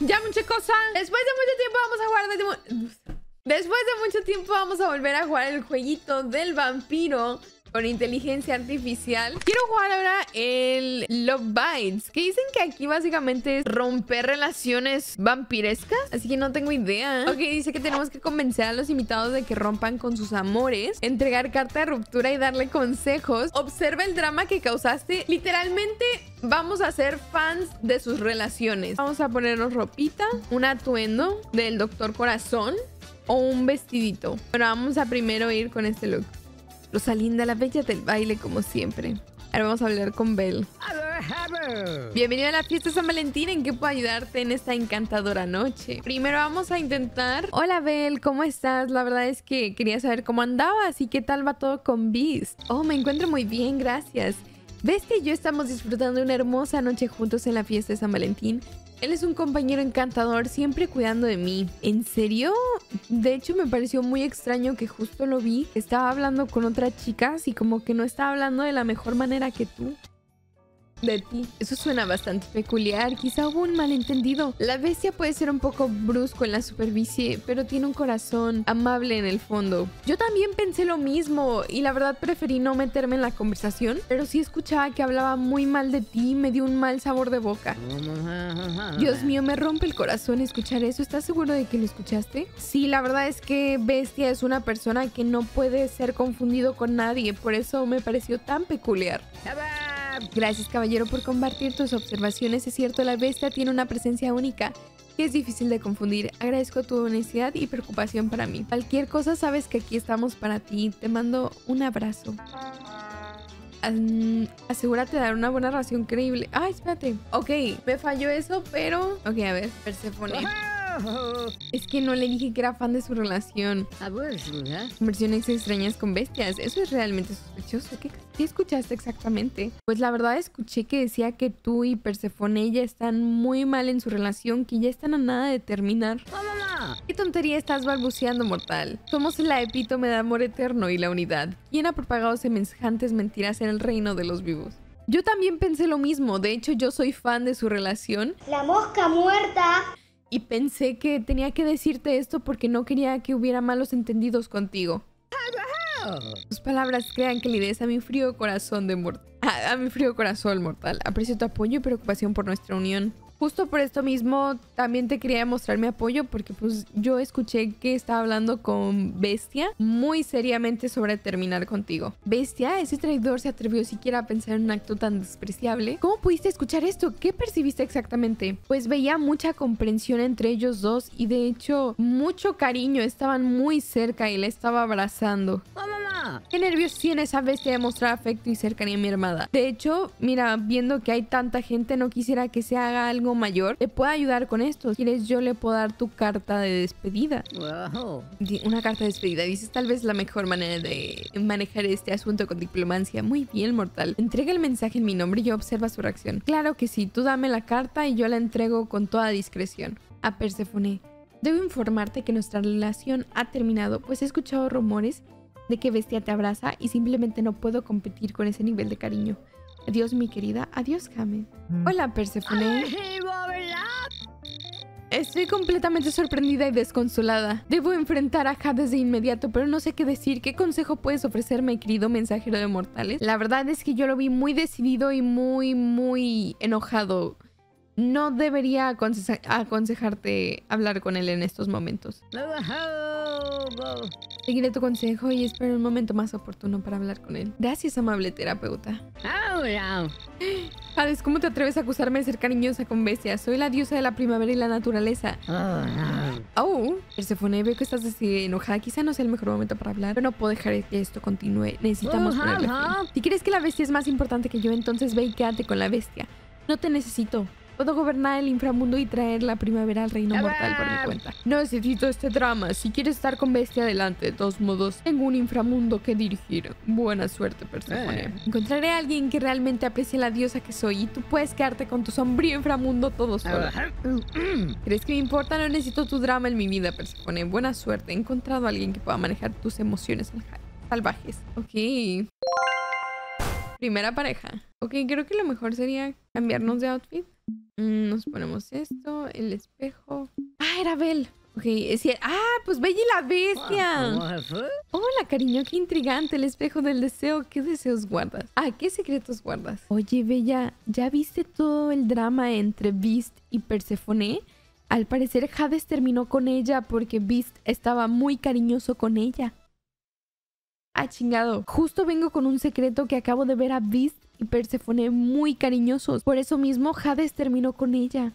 Ya mucha cosa. Después de mucho tiempo vamos a jugar de... Después de mucho tiempo vamos a volver a jugar el jueguito del vampiro con inteligencia artificial. Quiero jugar ahora el Love Bites, que dicen que aquí básicamente es romper relaciones vampirescas, así que no tengo idea. Ok, dice que tenemos que convencer a los invitados de que rompan con sus amores, entregar carta de ruptura y darle consejos. Observa el drama que causaste. Literalmente vamos a ser fans de sus relaciones. Vamos a ponernos ropita, un atuendo del Doctor Corazón o un vestidito. Pero vamos a primero ir con este look. Rosalinda, la bella del baile, como siempre. Ahora vamos a hablar con Belle. Bienvenido a la fiesta de San Valentín. ¿En qué puedo ayudarte en esta encantadora noche? Primero vamos a intentar... Hola, Belle, ¿cómo estás? La verdad es que quería saber cómo andabas y qué tal va todo con Beast. Oh, me encuentro muy bien, gracias. Bestia y yo estamos disfrutando una hermosa noche juntos en la fiesta de San Valentín. Él es un compañero encantador, siempre cuidando de mí. ¿En serio? De hecho, me pareció muy extraño que justo lo vi. Estaba hablando con otra chica, y como que no estaba hablando de la mejor manera que tú de ti. Eso suena bastante peculiar, quizá hubo un malentendido. La bestia puede ser un poco brusco en la superficie, pero tiene un corazón amable en el fondo. Yo también pensé lo mismo y la verdad preferí no meterme en la conversación, pero sí escuchaba que hablaba muy mal de ti y me dio un mal sabor de boca. Dios mío, me rompe el corazón escuchar eso. ¿Estás seguro de que lo escuchaste? Sí, la verdad es que Bestia es una persona que no puede ser confundido con nadie, por eso me pareció tan peculiar. Gracias, caballero, por compartir tus observaciones. Es cierto, la bestia tiene una presencia única que es difícil de confundir. Agradezco tu honestidad y preocupación para mí. Cualquier cosa, sabes que aquí estamos para ti. Te mando un abrazo. asegúrate de dar una buena relación creíble. Ay, espérate. Ok, me falló eso, pero... Ok, a ver. Es que no le dije que era fan de su relación. Conversiones extrañas con bestias. Eso es realmente sospechoso. ¿Qué, escuchaste exactamente? Pues la verdad escuché que decía que tú y Persephone ya están muy mal en su relación, que ya están a nada de terminar. ¿Qué tontería estás balbuceando, mortal? Somos la epítome de amor eterno y la unidad. ¿Quién ha propagado semejantes mentiras en el reino de los vivos? Yo también pensé lo mismo. De hecho, yo soy fan de su relación. La mosca muerta y pensé que tenía que decirte esto porque no quería que hubiera malos entendidos contigo. Tus palabras crean que le a mi frío corazón de mortal. A mi frío corazón mortal. Aprecio tu apoyo y preocupación por nuestra unión justo por esto mismo también te quería mostrar mi apoyo porque pues yo escuché que estaba hablando con Bestia muy seriamente sobre terminar contigo. Bestia, ese traidor se atrevió siquiera a pensar en un acto tan despreciable. ¿Cómo pudiste escuchar esto? ¿Qué percibiste exactamente? Pues veía mucha comprensión entre ellos dos y de hecho mucho cariño. Estaban muy cerca y la estaba abrazando. Qué nervios tiene esa bestia de mostrar afecto y cercanía a mi hermana. De hecho, mira, viendo que hay tanta gente, no quisiera que se haga algo mayor. Le puedo ayudar con esto. Si quieres, yo le puedo dar tu carta de despedida. Una carta de despedida. Dices tal vez la mejor manera de manejar este asunto con diplomacia. Muy bien, mortal. Entrega el mensaje en mi nombre y yo observa su reacción. Claro que sí. Tú dame la carta y yo la entrego con toda discreción. A Persephone. Debo informarte que nuestra relación ha terminado, pues he escuchado rumores de que Bestia te abraza y simplemente no puedo competir con ese nivel de cariño. Adiós, mi querida. Adiós, James. Mm. Hola, Persephone. Estoy completamente sorprendida y desconsolada. Debo enfrentar a Hades de inmediato, pero no sé qué decir. ¿Qué consejo puedes ofrecerme, querido mensajero de mortales? La verdad es que yo lo vi muy decidido y muy, muy enojado no debería aconsejarte hablar con él en estos momentos. Seguiré tu consejo y espero un momento más oportuno para hablar con él. Gracias, amable terapeuta. Hades, ¿cómo te atreves a acusarme de ser cariñosa con Bestia? Soy la diosa de la primavera y la naturaleza. Oh, Persephone, veo que estás así enojada. Quizá no sea el mejor momento para hablar, pero no puedo dejar que esto continúe. Necesitamos ponerle fin. Si crees que la bestia es más importante que yo, entonces ve y quédate con la bestia. No te necesito. Puedo gobernar el inframundo y traer la primavera al reino mortal por mi cuenta. No necesito este drama. Si quieres estar con Bestia, adelante. De todos modos, tengo un inframundo que dirigir. Buena suerte, Persephone. Eh. Encontraré a alguien que realmente aprecie la diosa que soy y tú puedes quedarte con tu sombrío inframundo todo solo. ¿Crees que me importa? No necesito tu drama en mi vida, Persephone. Buena suerte. He encontrado a alguien que pueda manejar tus emociones salvajes. Ok. Primera pareja. Ok, creo que lo mejor sería cambiarnos de outfit. Mm, Nos ponemos esto, el espejo. Ah, era Belle. Ok, es cier- Ah, pues Bella y la bestia. Hola, cariño, qué intrigante el espejo del deseo. ¿Qué deseos guardas? Ah, ¿qué secretos guardas? Oye, Bella, ¿ya viste todo el drama entre Beast y Persephone? Al parecer Hades terminó con ella porque Beast estaba muy cariñoso con ella. Ah, chingado. Justo vengo con un secreto que acabo de ver a Beast y Persephone muy cariñosos. Por eso mismo Hades terminó con ella.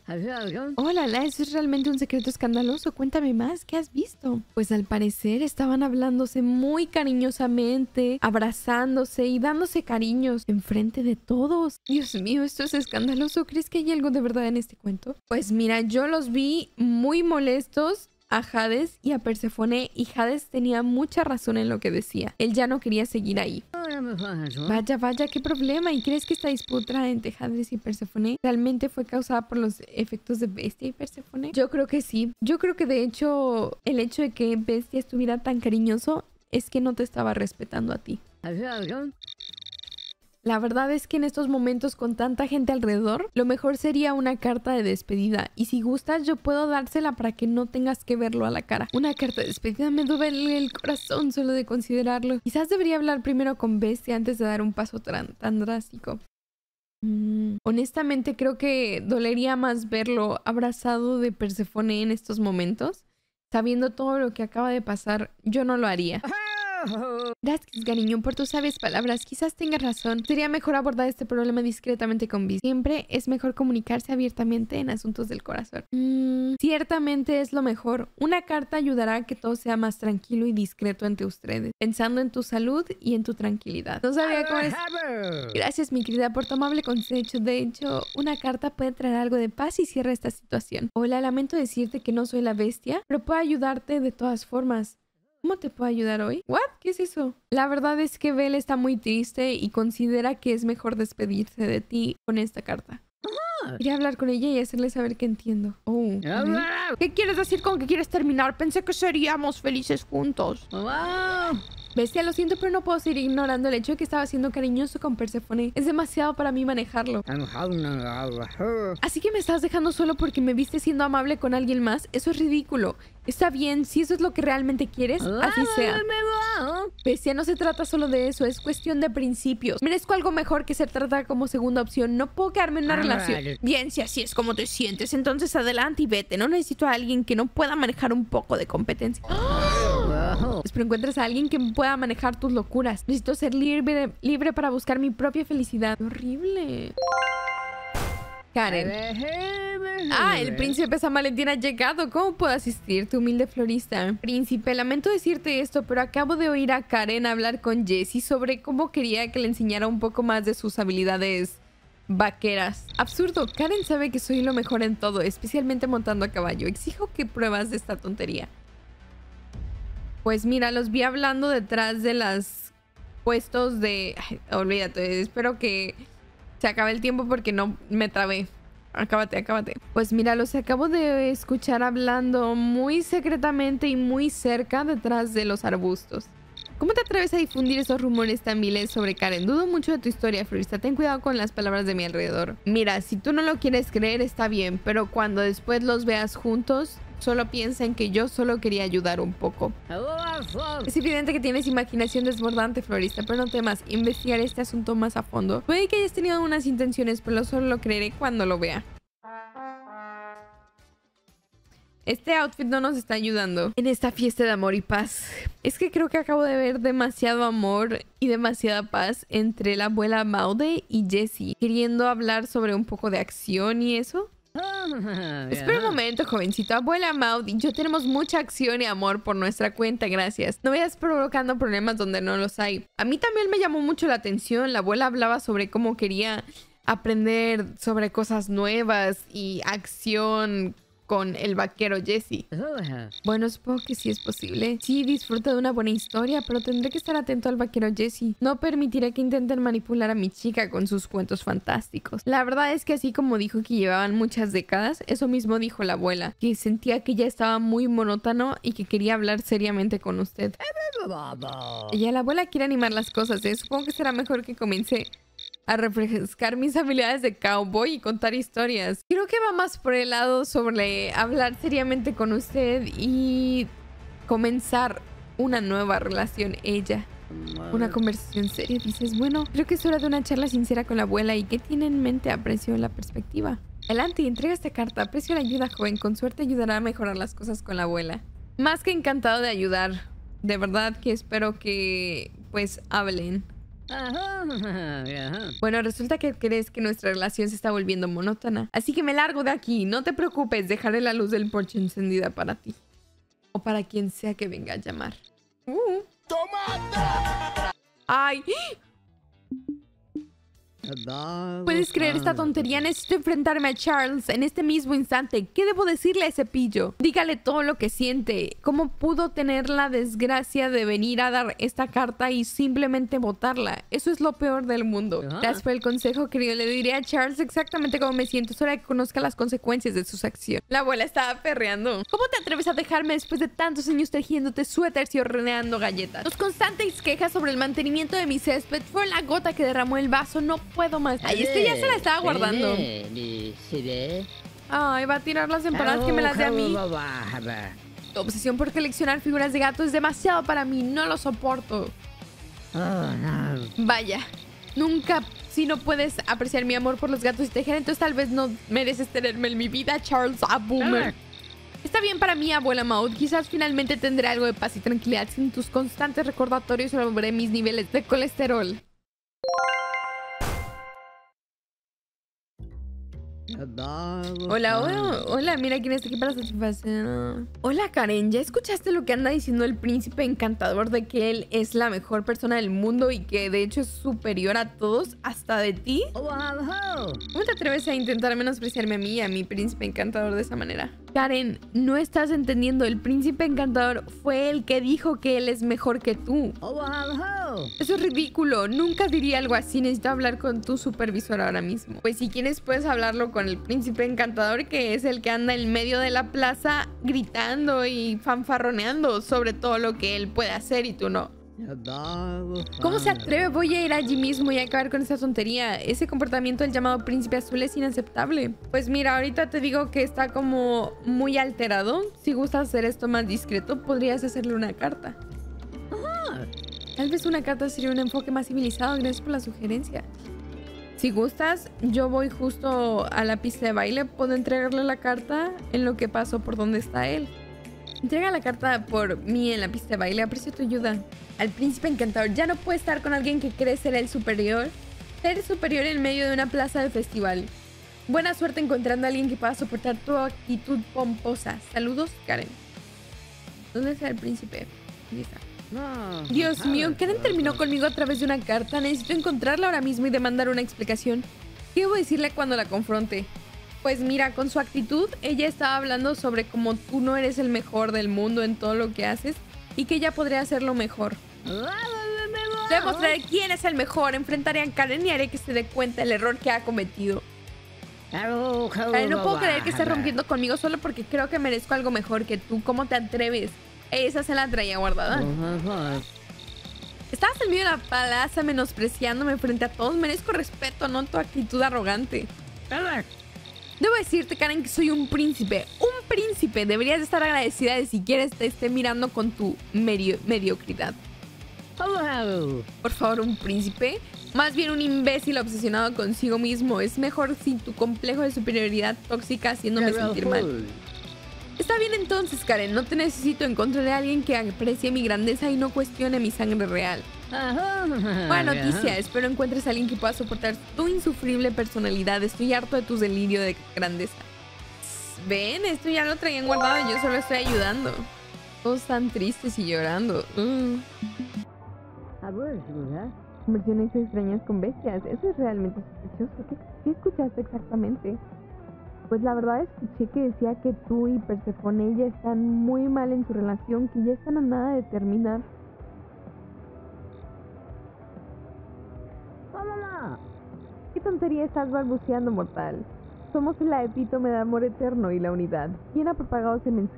Hola, la, eso es realmente un secreto escandaloso. Cuéntame más, ¿qué has visto? Pues al parecer estaban hablándose muy cariñosamente, abrazándose y dándose cariños enfrente de todos. Dios mío, esto es escandaloso. ¿Crees que hay algo de verdad en este cuento? Pues mira, yo los vi muy molestos a Hades y a Persefone y Hades tenía mucha razón en lo que decía. Él ya no quería seguir ahí. Vaya, vaya, qué problema. ¿Y crees que esta disputa entre Hades y Perséfone realmente fue causada por los efectos de Bestia y Perséfone? Yo creo que sí. Yo creo que de hecho el hecho de que Bestia estuviera tan cariñoso es que no te estaba respetando a ti. La verdad es que en estos momentos con tanta gente alrededor, lo mejor sería una carta de despedida. Y si gustas, yo puedo dársela para que no tengas que verlo a la cara. Una carta de despedida me duele el corazón solo de considerarlo. Quizás debería hablar primero con Bestia antes de dar un paso tan, drástico. Mm, honestamente creo que dolería más verlo abrazado de Persefone en estos momentos. Sabiendo todo lo que acaba de pasar, yo no lo haría. Gracias, cariño, por tus sabias palabras. Quizás tengas razón. Sería mejor abordar este problema discretamente con Biz. Siempre es mejor comunicarse abiertamente en asuntos del corazón. Mm, ciertamente es lo mejor. Una carta ayudará a que todo sea más tranquilo y discreto entre ustedes, pensando en tu salud y en tu tranquilidad. No sabía cómo es. Gracias, mi querida, por tu amable consejo. De hecho, una carta puede traer algo de paz y cierra esta situación. Hola, lamento decirte que no soy la bestia, pero puedo ayudarte de todas formas. ¿Cómo te puedo ayudar hoy? ¿What? ¿Qué es eso? La verdad es que Belle está muy triste y considera que es mejor despedirse de ti con esta carta. Quería hablar con ella y hacerle saber que entiendo. Oh. ¿Qué quieres decir con que quieres terminar? Pensé que seríamos felices juntos. Bestia, lo siento, pero no puedo seguir ignorando el hecho de que estaba siendo cariñoso con Persephone. Es demasiado para mí manejarlo. Así que me estás dejando solo porque me viste siendo amable con alguien más. Eso es ridículo. Está bien, si eso es lo que realmente quieres, así sea. Bestia, no se trata solo de eso, es cuestión de principios. Merezco algo mejor que ser tratada como segunda opción. No puedo quedarme en una relación. Bien, si así es como te sientes, entonces adelante y vete. No necesito a alguien que no pueda manejar un poco de competencia. Espero encuentres a alguien que pueda manejar tus locuras. Necesito ser libre, libre para buscar mi propia felicidad. Qué horrible. Karen. Ah, el príncipe San Valentín ha llegado. ¿Cómo puedo asistir, tu humilde florista? Príncipe, lamento decirte esto, pero acabo de oír a Karen hablar con Jessie sobre cómo quería que le enseñara un poco más de sus habilidades vaqueras. Absurdo, Karen sabe que soy lo mejor en todo, especialmente montando a caballo. Exijo que pruebas de esta tontería. Pues mira, los vi hablando detrás de las puestos de... Ay, olvídate, espero que se acabe el tiempo porque no me trabé. Acábate, acábate. Pues mira, los acabo de escuchar hablando muy secretamente y muy cerca detrás de los arbustos. ¿Cómo te atreves a difundir esos rumores tan viles sobre Karen? Dudo mucho de tu historia, Florista. Ten cuidado con las palabras de mi alrededor. Mira, si tú no lo quieres creer, está bien, pero cuando después los veas juntos, solo piensa en que yo solo quería ayudar un poco. Es evidente que tienes imaginación desbordante, Florista, pero no temas, investigaré este asunto más a fondo. Puede que hayas tenido unas intenciones, pero solo lo creeré cuando lo vea. Este outfit no nos está ayudando en esta fiesta de amor y paz. Es que creo que acabo de ver demasiado amor y demasiada paz entre la abuela Maude y Jessie, queriendo hablar sobre un poco de acción y eso. Espera un momento, jovencito. Abuela Maud y yo tenemos mucha acción y amor por nuestra cuenta, gracias. No vayas provocando problemas donde no los hay. A mí también me llamó mucho la atención. La abuela hablaba sobre cómo quería aprender sobre cosas nuevas y acción con el vaquero Jesse. Bueno, supongo que sí es posible. Sí, disfruto de una buena historia, pero tendré que estar atento al vaquero Jesse. No permitiré que intenten manipular a mi chica con sus cuentos fantásticos. La verdad es que así como dijo que llevaban muchas décadas, eso mismo dijo la abuela, que sentía que ya estaba muy monótono y que quería hablar seriamente con usted. Ella, la abuela quiere animar las cosas, ¿eh? Supongo que será mejor que comience a refrescar mis habilidades de cowboy y contar historias. Creo que va más por el lado sobre hablar seriamente con usted y comenzar una nueva relación ella. Una conversación seria. Dices, bueno, creo que es hora de una charla sincera con la abuela y que tiene en mente aprecio la perspectiva. Adelante entrega esta carta. Aprecio la ayuda, joven. Con suerte ayudará a mejorar las cosas con la abuela. Más que encantado de ayudar. De verdad que espero que, pues, hablen. Bueno, resulta que crees que nuestra relación se está volviendo monótona. Así que me largo de aquí. No te preocupes, dejaré la luz del porche encendida para ti. O para quien sea que venga a llamar. Uh. ¡Ay! ¿Puedes creer esta tontería? Necesito enfrentarme a Charles en este mismo instante. ¿Qué debo decirle a ese pillo? Dígale todo lo que siente. ¿Cómo pudo tener la desgracia de venir a dar esta carta y simplemente votarla? Eso es lo peor del mundo. Gracias por el consejo, querido. Le diré a Charles exactamente cómo me siento. Es hora de que conozca las consecuencias de sus acciones. La abuela estaba perreando. ¿Cómo te atreves a dejarme después de tantos años tejiéndote suéteres y horneando galletas? Los constantes quejas sobre el mantenimiento de mi césped fue la gota que derramó el vaso. No puedo más. Ay, este ya se la estaba guardando. Ay, va a tirar las empanadas que me las dé a mí. Tu obsesión por coleccionar figuras de gato es demasiado para mí. No lo soporto. Vaya, nunca si no puedes apreciar mi amor por los gatos y tejer, entonces tal vez no mereces tenerme en mi vida, Charles A. Boomer. Está bien para mí, abuela Maud. Quizás finalmente tendré algo de paz y tranquilidad sin tus constantes recordatorios sobre mis niveles de colesterol. Hola, hola, hola, mira quién está aquí para satisfacer. Hola Karen, ¿ya escuchaste lo que anda diciendo el príncipe encantador de que él es la mejor persona del mundo y que de hecho es superior a todos, hasta de ti? ¿Cómo te atreves a intentar menospreciarme a mí, a mi príncipe encantador de esa manera? Karen, no estás entendiendo. El príncipe encantador fue el que dijo que él es mejor que tú. Eso es ridículo. Nunca diría algo así. Necesito hablar con tu supervisor ahora mismo. Pues si quieres puedes hablarlo con el príncipe encantador, que es el que anda en medio de la plaza gritando y fanfarroneando sobre todo lo que él puede hacer y tú no. ¿Cómo se atreve? Voy a ir allí mismo y acabar con esa tontería. Ese comportamiento del llamado príncipe azul es inaceptable. Pues mira, ahorita te digo que está como muy alterado. Si gustas hacer esto más discreto, podrías hacerle una carta. Tal vez una carta sería un enfoque más civilizado. Gracias por la sugerencia. Si gustas, yo voy justo a la pista de baile. Puedo entregarle la carta en lo que paso por donde está él. Entrega la carta por mí en la pista de baile. Aprecio tu ayuda al príncipe encantador. Ya no puede estar con alguien que cree ser el superior. Ser superior en medio de una plaza de festival. Buena suerte encontrando a alguien que pueda soportar tu actitud pomposa. Saludos, Karen. ¿Dónde está el príncipe? Dios mío, Karen terminó conmigo a través de una carta. Necesito encontrarla ahora mismo y demandar una explicación. ¿Qué debo decirle cuando la confronte? Pues mira, con su actitud, ella estaba hablando sobre cómo tú no eres el mejor del mundo en todo lo que haces y que ella podría hacerlo mejor. Demostraré quién es el mejor. Enfrentaré a Karen y haré que se dé cuenta del error que ha cometido. no puedo creer que estés rompiendo conmigo solo porque creo que merezco algo mejor que tú. ¿Cómo te atreves? Esa se la traía guardada. Estabas en medio de la plaza menospreciándome frente a todos. Merezco respeto, no tu actitud arrogante. Debo decirte, Karen, que soy un príncipe. Un príncipe. Deberías estar agradecida de siquiera te esté mirando con tu mediocridad. Por favor, un príncipe. Más bien un imbécil obsesionado consigo mismo. Es mejor sin tu complejo de superioridad tóxica haciéndome sentir mal. Está bien entonces, Karen. No te necesito. Encontraré a alguien que aprecie mi grandeza y no cuestione mi sangre real. Buena noticia. Espero encuentres a alguien que pueda soportar tu insufrible personalidad. Estoy harto de tu delirio de grandeza. Ven, esto ya lo traían guardado. Yo solo estoy ayudando. Todos están tristes y llorando. Mm. Conversiones extrañas con bestias. Eso es realmente sospechoso. ¿Qué escuchaste exactamente? Pues la verdad escuché que decía que tú y Persephone ya están muy mal en su relación, que ya están a nada de terminar. ¡Mamá! ¿Qué tontería estás balbuceando, mortal? Somos la epítome de amor eterno y la unidad. ¿Quién ha propagado ese mensaje?